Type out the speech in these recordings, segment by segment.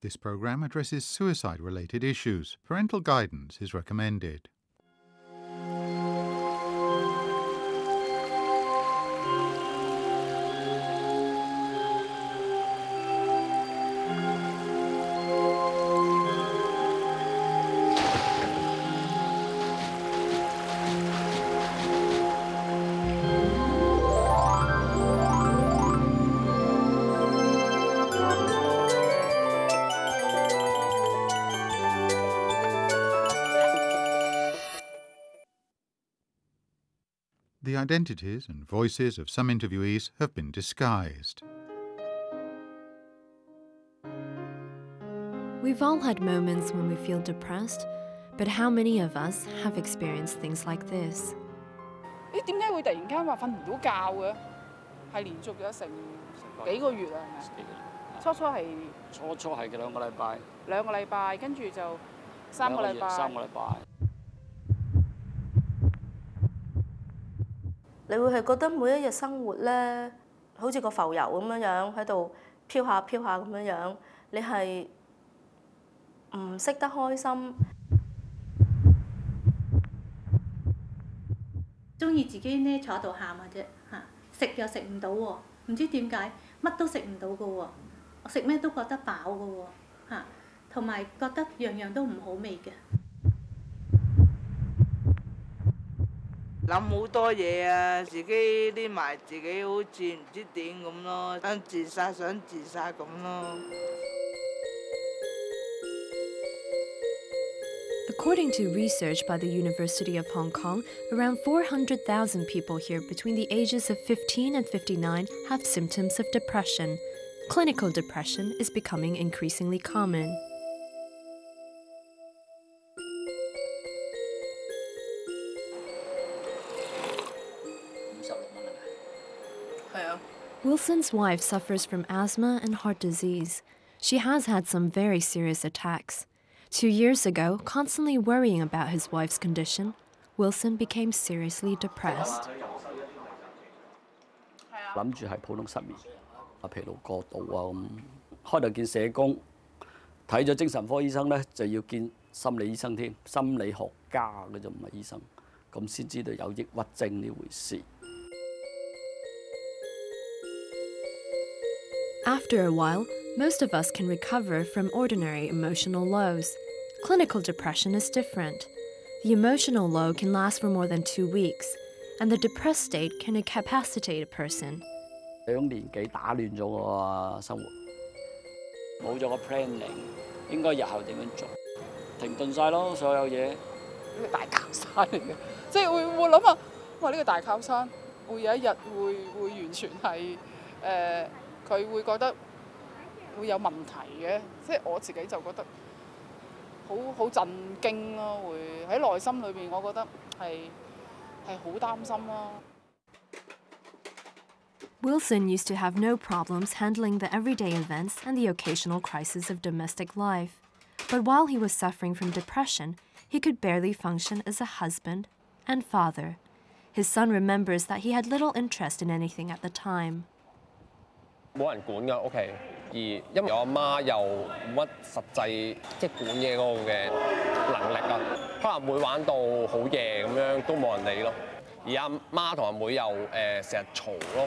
This program addresses suicide related issues. Parental guidance is recommended. The identities and voices of some interviewees have been disguised. We've all had moments when we feel depressed, but how many of us have experienced things like this? 咦，点解会突然间话瞓唔到觉嘅？系连续咗成几个月啊？系咪？初初系初初系两个礼拜，两个礼拜，跟住就三个礼拜。三个礼拜。 你會係覺得每一日生活咧，好似個浮游咁樣樣喺度飄下飄下咁樣樣，你係唔識得開心。中意自己呢坐喺度喊嘅啫嚇，食又食唔到喎，唔知點解乜都食唔到嘅喎，食咩都覺得飽嘅喎嚇，同埋覺得樣樣都唔好味嘅。谂好多嘢啊，自己匿埋自己好似唔知点咁咯，想自杀想自杀咁咯。 According to research by the University of Hong Kong, around 400,000 people here between the ages of 15 and 59 have symptoms of depression. Clinical depression is becoming increasingly common. Wilson's wife suffers from asthma and heart disease. She has had some very serious attacks. Two years ago, constantly worrying about his wife's condition, Wilson became seriously depressed. 谂住系普通失眠，啊疲劳过度啊咁，开头见社工，睇咗精神科医生咧，就要见心理医生添，心理学家嘅就唔系医生，咁先知道有抑郁症呢回事。 After a while, most of us can recover from ordinary emotional lows. Clinical depression is different. The emotional low can last for more than two weeks, and the depressed state can incapacitate a person. 两年几打乱咗个生活，冇咗个 planning，应该日后点样做？停顿晒咯，所有嘢。呢个大靠山嚟嘅，即系会会谂下，哇！呢、个大靠山会有一日会会完全系诶， 佢、会觉得会有问题嘅，即系我自己就觉得好好震惊咯，会喺内心里边，我觉得系系好担心咯。 Wilson used to have no problems handling the everyday events and the occasional crises of domestic life. But while he was suffering from depression, he could barely function as a husband and father. His son remembers that he had little interest in anything at the time. 冇人管㗎屋企，而因為我阿媽又冇乜實際即係管嘢嗰個嘅能力啊，可能會玩到好夜咁樣都冇人理咯。而阿媽同阿妹又誒成日嘈咯，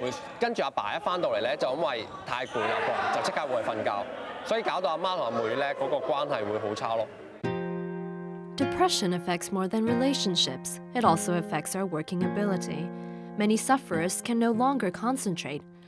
會跟住阿爸一翻到嚟咧，就因為太攰啦，就即刻會去瞓覺，所以搞到阿媽同阿妹咧嗰個關係會好差咯。Depression affects more than relationships, it also affects our working ability. Many sufferers can no longer concentrate,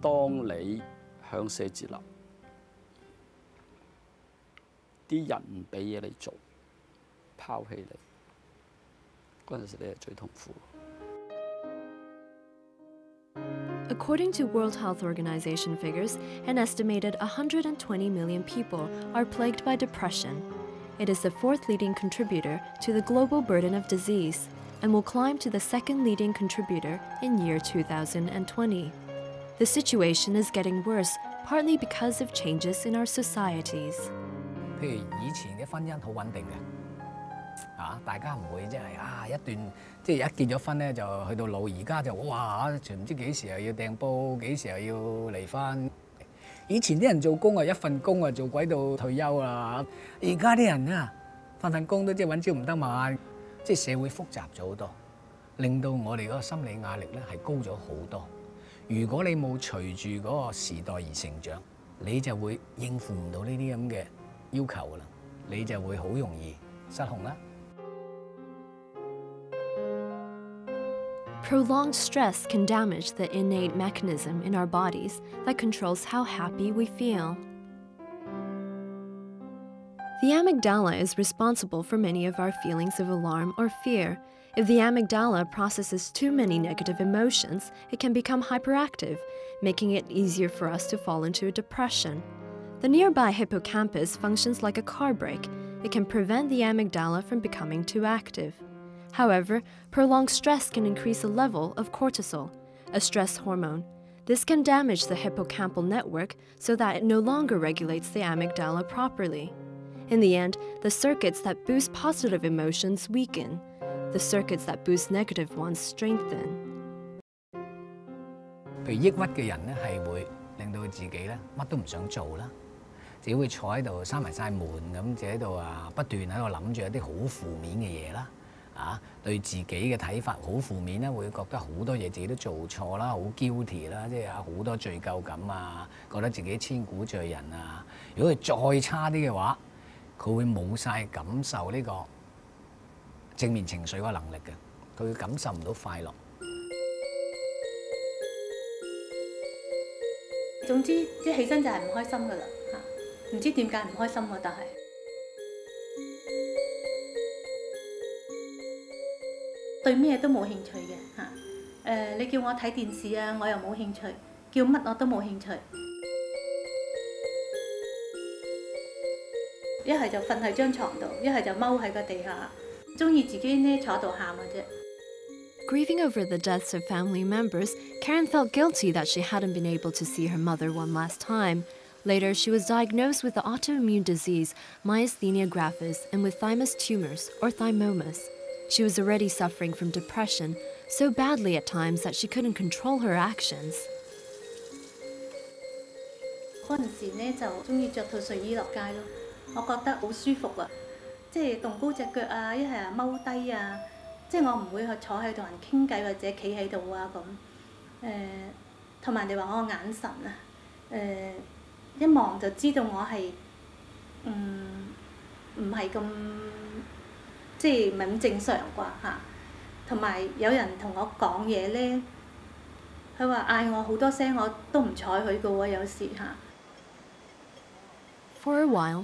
当你向写字楼。啲人唔俾嘢你做，抛弃你，嗰阵时你系最痛苦。 According to World Health Organization figures, an estimated 120 million people are plagued by depression. It is the fourth leading contributor to the global burden of disease and will climb to the second leading contributor in year 2020. The situation is getting worse partly because of changes in our societies. 譬如以前嘅婚姻好稳定嘅，啊，大家唔会即系啊一段即系一结咗婚咧就去到老，而家就哇，唔知几时又要掟煲，几时又要离婚。以前啲人做工啊，一份工啊做鬼到退休啦，而家啲人啊份份工都即系揾朝唔得晚，即系社会复杂咗好多，令到我哋嗰个心理压力咧系高咗好多。 如果你冇随住嗰个时代而成长，你就会应付唔到呢啲咁嘅要求噶啦，你就会好容易失控啦。 Prolonged stress can damage the innate mechanism in our bodies that controls how happy we feel. The amygdala is responsible for many of our feelings of alarm or fear. if the amygdala processes too many negative emotions, it can become hyperactive, making it easier for us to fall into a depression. The nearby hippocampus functions like a car brake. It can prevent the amygdala from becoming too active. However, prolonged stress can increase the level of cortisol, a stress hormone. This can damage the hippocampal network so that it no longer regulates the amygdala properly. In the end, the circuits that boost positive emotions weaken. The circuits that boost negative ones strengthen. 譬如抑郁嘅人咧，系会令到佢自己咧乜都唔想做啦，自己会坐喺度闩埋晒门咁，就喺度啊不断喺度谂住一啲好负面嘅嘢啦，啊对自己嘅睇法好负面啦，会觉得好多嘢自己都做错啦，好 guilty 啦，即系有好多罪疚感啊，觉得自己千古罪人啊。如果佢再差啲嘅话，佢会冇晒感受呢个 正面情緒嗰個能力嘅，佢會感受唔到快樂。總之，即係起身就係唔開心噶啦嚇，唔知點解唔開心喎，但係對咩都冇興趣嘅嚇。誒、你叫我睇電視啊，我又冇興趣；叫乜我都冇興趣。一係就瞓喺張床度，一係就踎喺個地下，中意自己呢坐度喊嘅啫。 Grieving over the deaths of family members, Karen felt guilty that she hadn't been able to see her mother one last time. Later, she was diagnosed with the autoimmune disease myasthenia gravis and with thymus tumors or thymomas. She was already suffering from depression, so badly at times that she couldn't control her actions. 嗰阵时咧就中意着套睡衣落街咯，我觉得好舒服啊！ 即係動高隻腳啊，一係啊踎低啊，即係我唔會去坐喺度人傾偈或者企喺度啊咁。誒、同埋你話我個眼神啊，誒、一望就知道我係嗯唔係咁即係唔係咁正常啩嚇。同埋有人同我講嘢咧，佢話嗌我好多聲我都唔睬佢噶喎，有時嚇。For a while,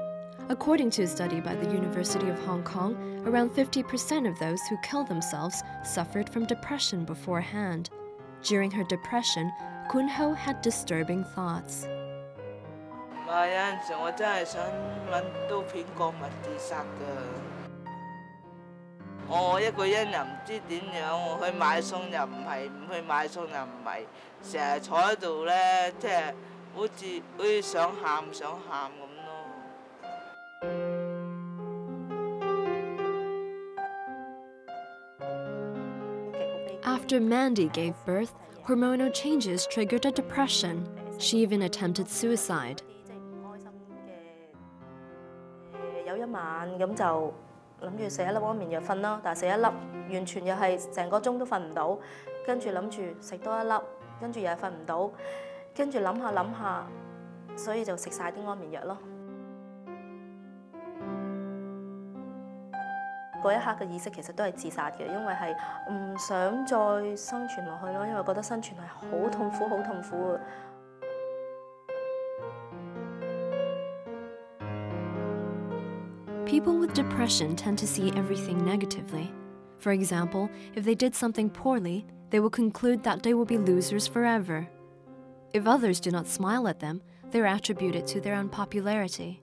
According to a study by the University of Hong Kong, around 50% of those who kill themselves suffered from depression beforehand. During her depression, Kunho had disturbing thoughts. After Mandy gave birth, hormonal changes triggered a depression. She even attempted suicide. 即系唔开心嘅诶有一晚咁就谂住食一粒安眠药瞓啦，但系食一粒完全又系成个钟都瞓唔到，跟住谂住食多一粒，跟住又系瞓唔到， 跟住谂下谂下，所以就食晒啲安眠药咯。 嗰一刻嘅意识其实都系自杀嘅，因为系唔想再生存落去咯，因为觉得生存系好痛苦、好痛苦啊！ People with depression tend to see everything negatively. For example, if they did something poorly, they will conclude that they will be losers forever. If others do not smile at them, they're attributed to their unpopularity.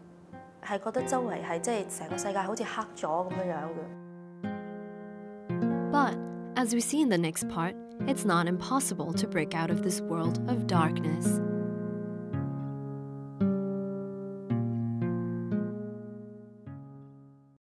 系觉得周围系即系成个世界好似黑咗咁样样嘅。 But, as we see in the next part, it's not impossible to break out of this world of darkness.